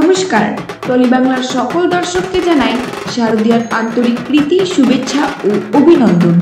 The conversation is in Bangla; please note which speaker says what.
Speaker 1: নমস্কার। টলি বাংলার সকল দর্শককে জানাই শারদীয়ার আন্তরিক প্রীতি শুভেচ্ছা ও অভিনন্দন।